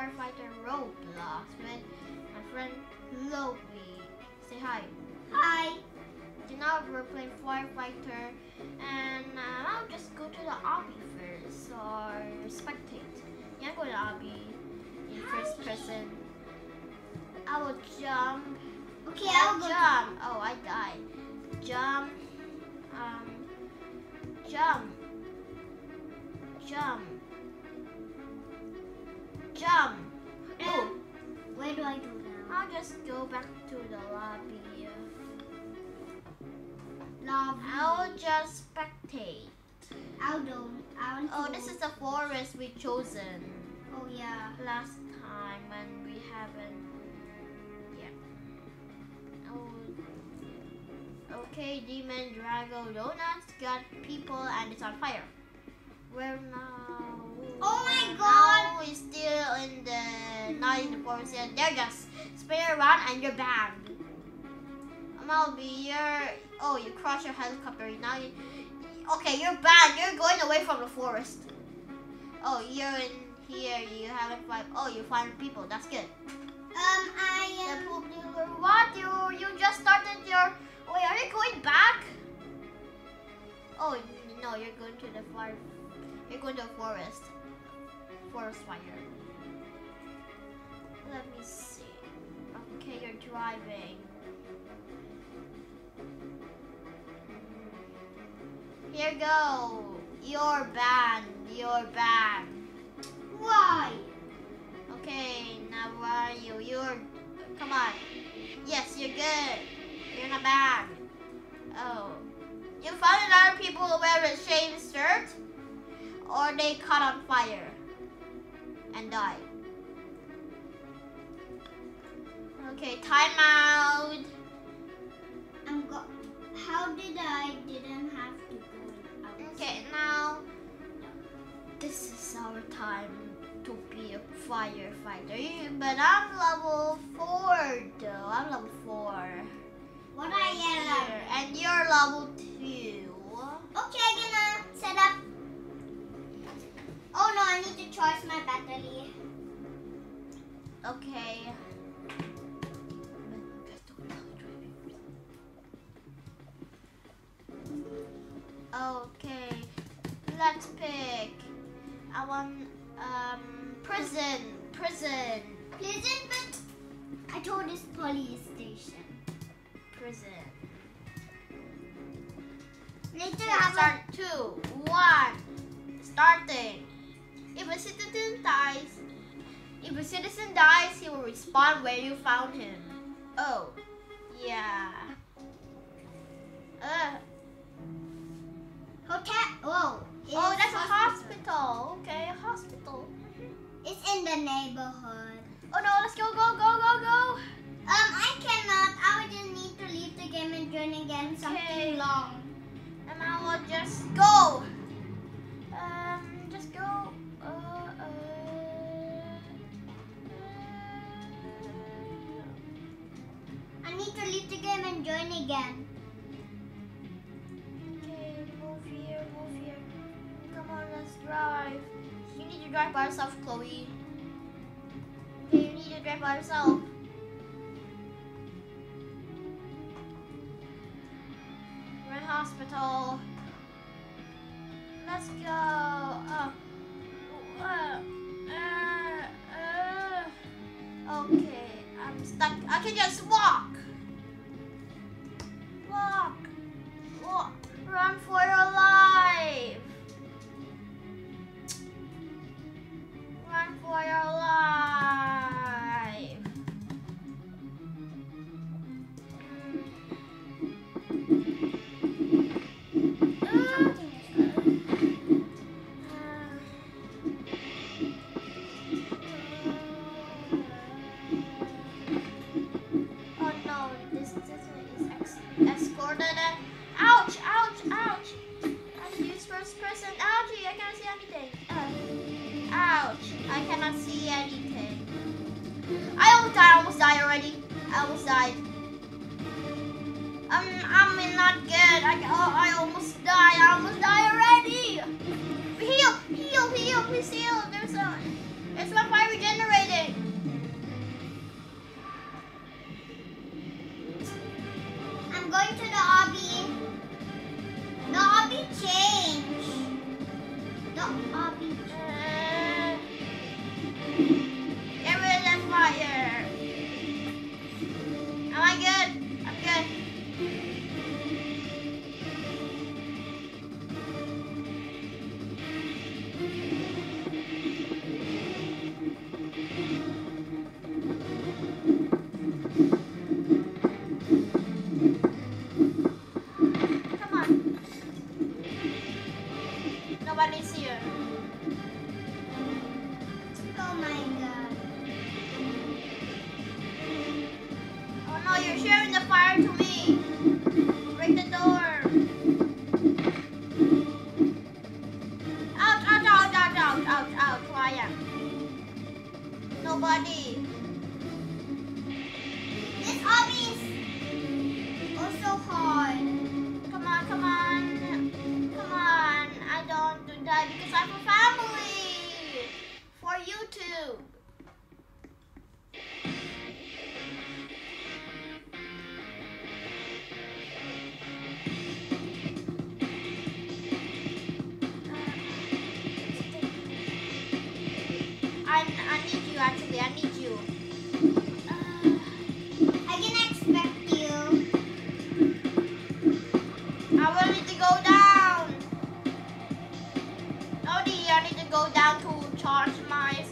Firefighter Roblox with my friend Lowy. Say hi. Hi. So now we're playing Firefighter and uh, I'll just go to the obby first or spectate. Yeah, go to the obby in first person. I will jump. Okay, I'll go. jump. Oh, I died. Jump. Um. Jump. Jump. Jump. Oh, Where do I go now? I'll just go back to the lobby. Lobby. I'll just spectate. I'll do. I want Oh, this is the forest we chosen Oh yeah. last time when we haven't. Yeah. Oh. Okay, Demon Drago Donuts got people and it's on fire. Where now? Oh my Now we're still in the not in the forest yet. They're just spinning around and you're banned. Malby, you're oh you crashed your helicopter. Now you okay, you're banned. You're going away from the forest. Oh, you're in here. You haven't find. Oh, you find people. That's good. Um, I The am. poop. What? You you just started your. Wait, are you going back? Oh no, you're going to the fire. You're going to the forest. Forest fire. Let me see. Okay, you're driving. Here go. You're banned. You're banned. Why? Okay, now where are you? You're. Come on. Yes, you're good. You're not bad. Oh. You found other people who wear the same shirt? Or they caught on fire and died? Okay, time out. I'm go. How did I didn't have to go out? Okay, now this is our time to be a firefighter. But I'm level four though. I'm level four. What are you? And you're level two. Okay, I'm gonna set up. Oh no, I need to charge my battery. Okay. Okay, let's pick. I want um prison, prison, Pleasant, but I told this police station. prison. Later, start two, one, starting. If a citizen dies, if a citizen dies, he will respawn where you found him. Oh, yeah. Uh, hotel. Oh, oh, that's a hospital. Okay, a hospital. It's in the neighborhood. Oh no, let's go, go, go, go, go. Um, I cannot. I would just need to leave the game and join again. Okay. Long. And I will just go. Um, just go. Join again. Okay, move here, move here. Come on, let's drive. You need to drive by yourself, Chloe. Okay, you need to drive by yourself. We're in hospital. Let's go. Uh, uh, uh. Okay, I'm stuck. I can just. Walk. I cannot see anything. I almost died, I almost died already. I almost died. I'm, I'm in not good. I, oh, I almost died. I almost died already. Heal, heal, heal, please heal. There's a, there's one fire regenerated. Go down to charge my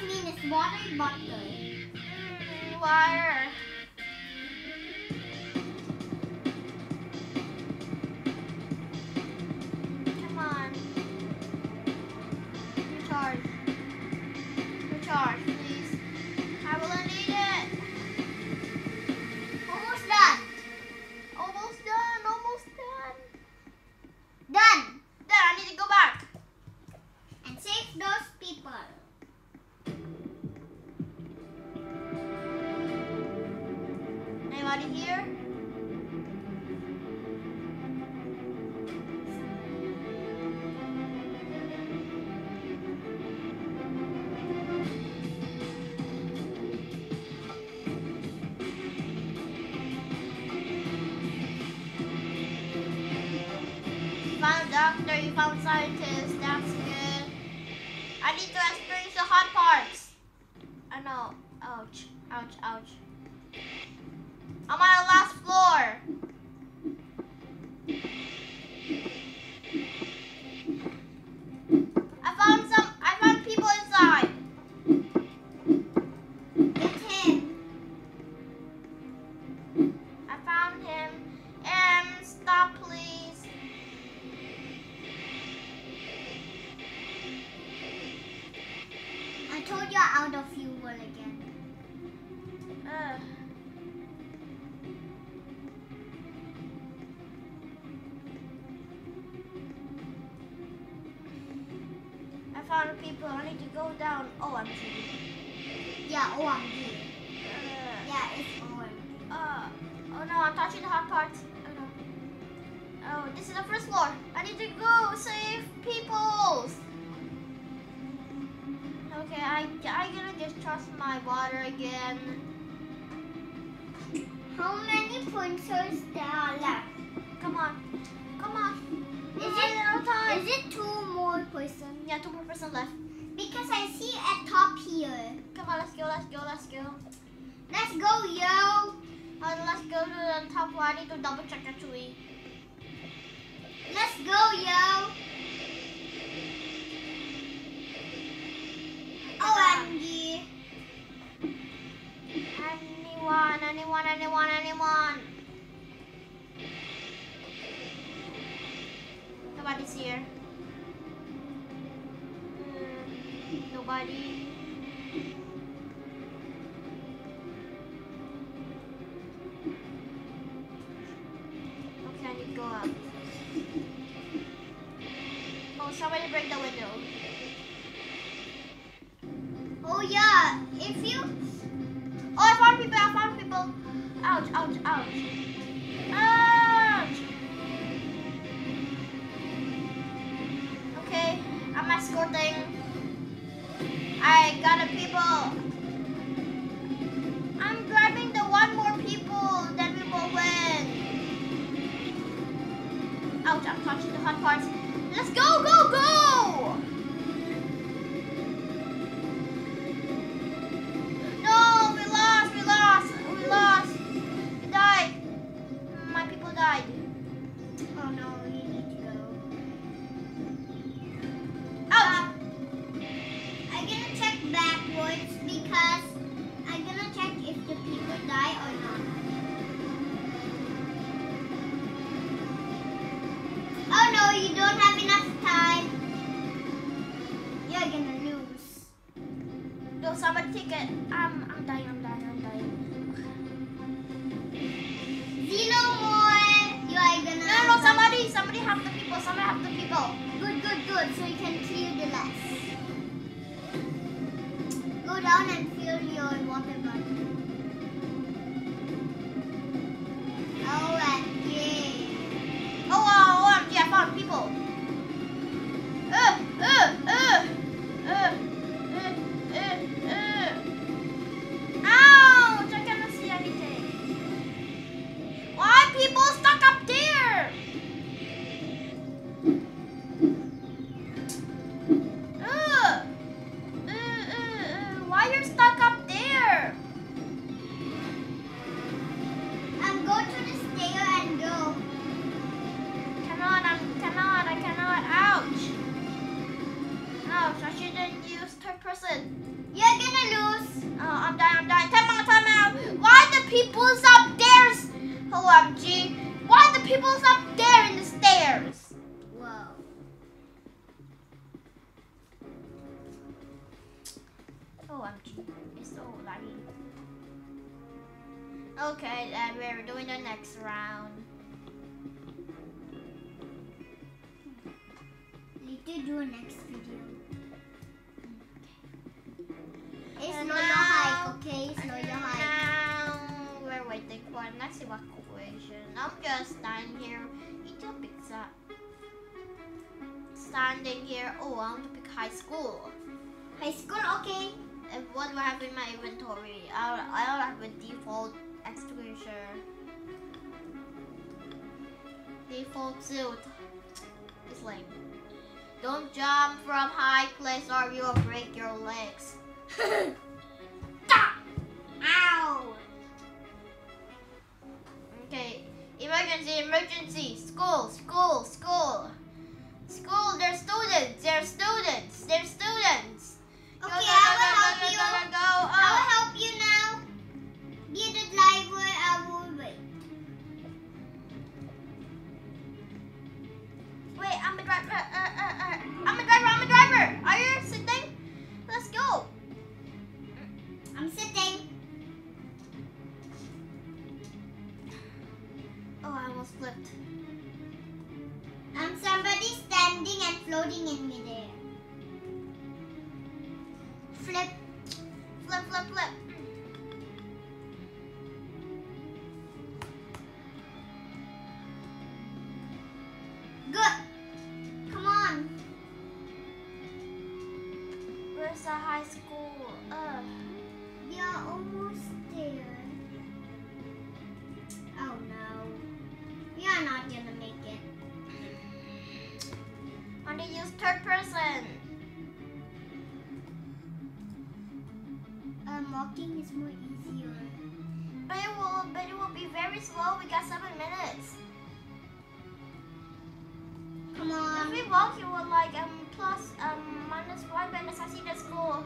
That it's water bottle. Water. Scientist, that's good. I need to experience the hot parts. I know. Ouch. Ouch, ouch. I'm on the I out of fuel again. Ugh. I found people. I need to go down. Oh, I'm cheating. Yeah, OMG. Uh, Yeah, it's OMG. Uh, oh no, I'm touching the hot parts. Oh no. Oh, this is the first floor. I need to go save people. Okay, I I gonna just trust my water again. How many pointers there are left? Come on, come on. Is it- time? Is it two more person? Yeah, two more percent left. Because I see at top here. Come on, let's go, let's go, let's go. Let's go, yo. Uh, let's go to the top floor. I need to double check the actually. Let's go, yo. OMG. Anyone, anyone, anyone, anyone. Nobody's here. Hmm, nobody. Okay, I need to go up. Oh, somebody break the window. Oh, yeah. If you. Oh, I found people, I found people. Ouch, ouch, ouch. Ouch! Okay, I'm escorting. Can clear the less. Go down and fill your water people's up there? OMG. Why the people's up there in the stairs? Whoa. OMG. It's so laggy. Okay, then we're doing the next round. Need to do a next video. It's And not your hike, okay? It's not your hike. Next evacuation. I'm just standing here eating pizza. Standing here. Oh, I want to pick high school. High school, okay? And what do I have in my inventory? I'll, I'll have a default extinguisher. Default suit. It's lame. Don't jump from high place or you'll break your legs. Ow! Okay, emergency, emergency, school, school, school. School, there's students, there's students, there's students. Where's high school? Uh, We are almost there. Oh no. We are not gonna make it. I want to use third person. Um, walking is more easier. But it will, but it will be very slow. We got seven minutes. Come on. If we walk, it will like um plus um minus one minus I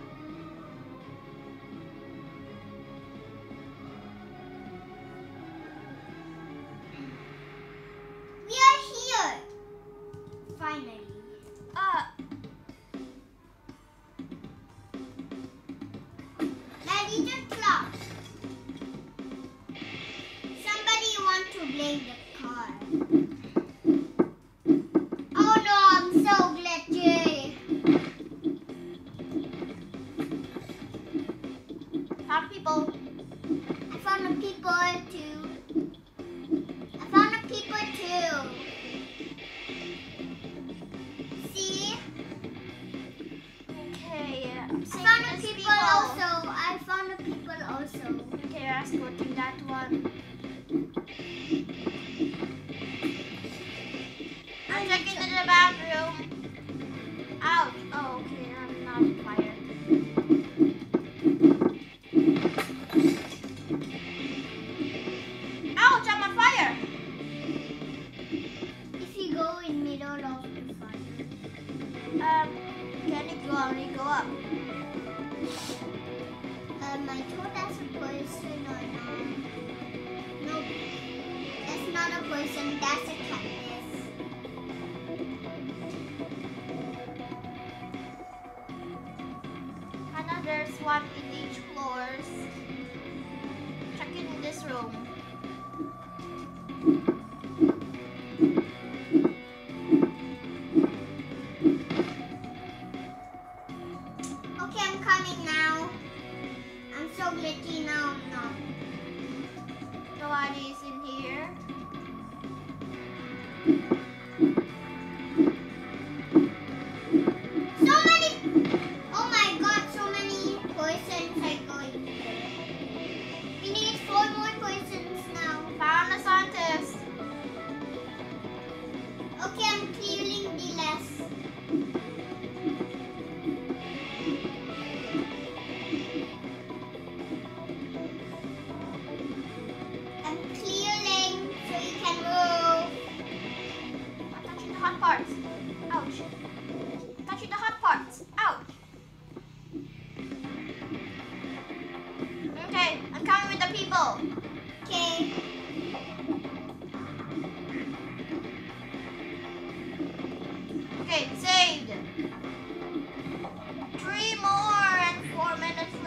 Okay, let's go to In each floors. Check in this room.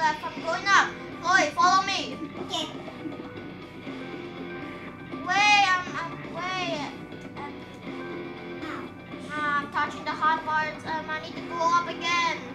Left. I'm going up. Chloe, follow me. Okay. Wait, I'm, um, I'm um, wait. I'm, uh, um, I'm uh, touching the hot parts. Um, I need to go up again.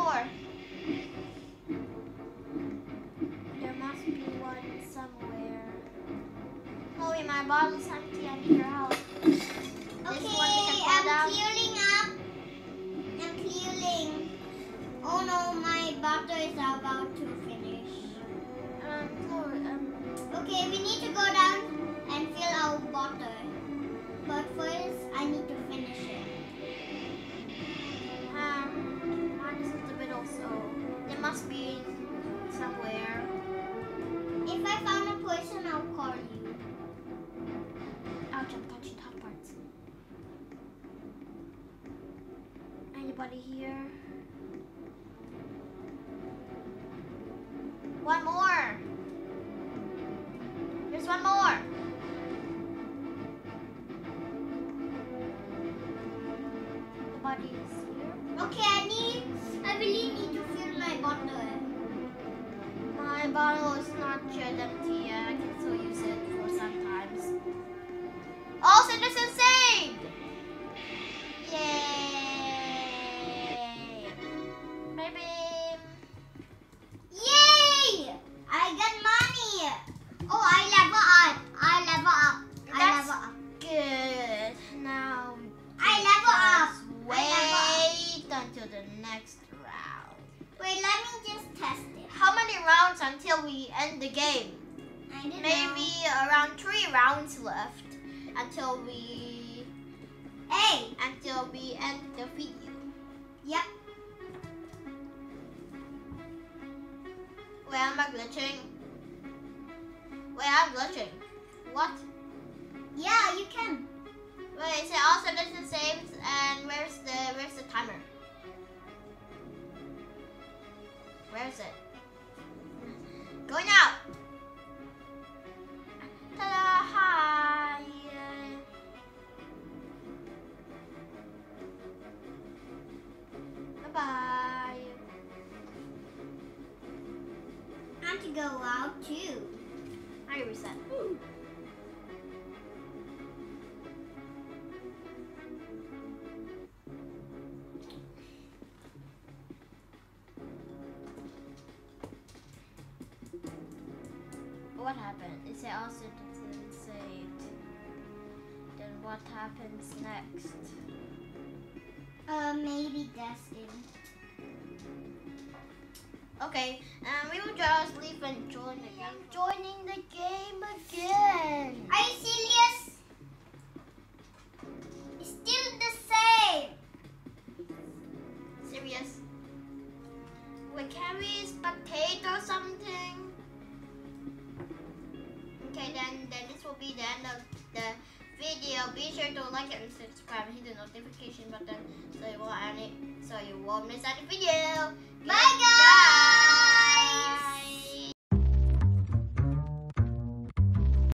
Floor. There must be one somewhere. Chloe, my bottle's empty. I need your help. This Okay, I'm down. clearing up. I'm clearing. Oh no, my bottle is about to finish. Um, Chloe, um, Okay, we need to go down and fill our bottle. But first, I need to finish it. um, mine is in the middle, so there must be somewhere. If I found a poison, I'll call you. Ouch, I'm touching hot parts. Anybody here? One more. There's one more. My bottle is not yet empty yet. I can still use it for sometimes. All citizens saved! Rounds until we end the game? Maybe around three rounds left until we. Hey. until we end the video. Yep. Wait, am I glitching? Wait, I'm glitching. What? Yeah, you can. Wait, say all citizens saved, and where's the where's the timer? Where is it? Going out. Happened? It also citizens saved. Then what happens next? Uh, maybe Destin. Okay, and we will just leave and join the game. Joining the game again. Are you serious? Will be the end of the video. Be sure to like and subscribe and hit the notification button so you won't any so you won't miss any video. Bye, guys.